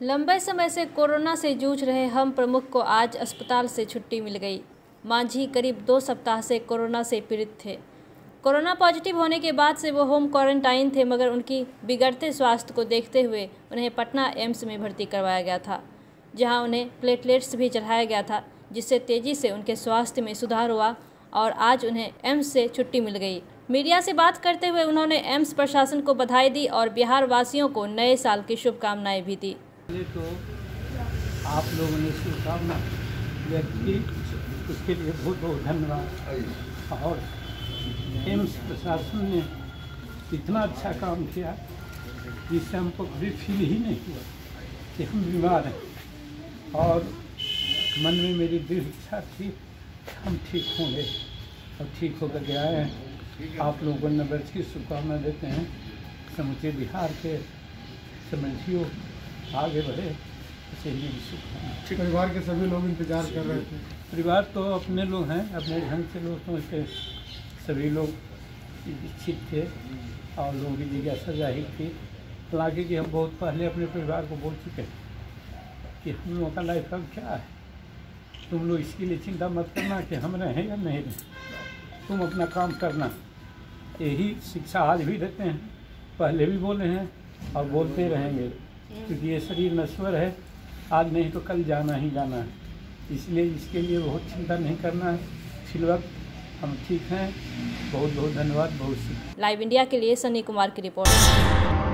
लंबे समय से कोरोना से जूझ रहे हम प्रमुख को आज अस्पताल से छुट्टी मिल गई। मांझी करीब दो सप्ताह से कोरोना से पीड़ित थे। कोरोना पॉजिटिव होने के बाद से वो होम क्वारंटाइन थे, मगर उनकी बिगड़ते स्वास्थ्य को देखते हुए उन्हें पटना एम्स में भर्ती करवाया गया था, जहाँ उन्हें प्लेटलेट्स भी चढ़ाया गया था, जिससे तेज़ी से उनके स्वास्थ्य में सुधार हुआ और आज उन्हें एम्स से छुट्टी मिल गई। मीडिया से बात करते हुए उन्होंने एम्स प्रशासन को बधाई दी और बिहार वासियों को नए साल की शुभकामनाएँ भी दी। पहले तो आप लोगों ने शुभकामना व्यक्ति उसके लिए बहुत बहुत धन्यवाद। और एम्स प्रशासन ने इतना अच्छा काम किया जिससे हमको कभी फील ही नहीं हुआ कि हम बीमार हैं। और मन में मेरी दृढ़ इच्छा थी हम ठीक होंगे और ठीक होकर के आए हैं। आप लोगों को नववर्ष की शुभकामना देते हैं। समूचे बिहार के समझियो आगे बढ़े इसे शुभकामना परिवार के सभी लोग इंतज़ार कर रहे थे। परिवार तो अपने लोग हैं अपने ढंग से लोग समझ के सभी लोग इच्छित थे और लोगों की जिज्ञासा ज़ाहिर थी। हालाँकि कि हम बहुत पहले अपने परिवार को बोल चुके हैं कि हम लोगों का लाइफ अब क्या है? तुम लोग इसके लिए चिंता मत करना कि हम रहें या नहीं रहें। तुम अपना काम करना। यही शिक्षा आज भी देते हैं। पहले भी बोले हैं और बोलते रहेंगे। क्योंकि ये शरीर नश्वर है, आज नहीं तो कल जाना ही जाना है। इसलिए इसके लिए बहुत चिंता नहीं करना है। फिल वक्त हम ठीक हैं। बहुत बहुत धन्यवाद, बहुत शुक्रिया। लाइव इंडिया के लिए सनी कुमार की रिपोर्ट।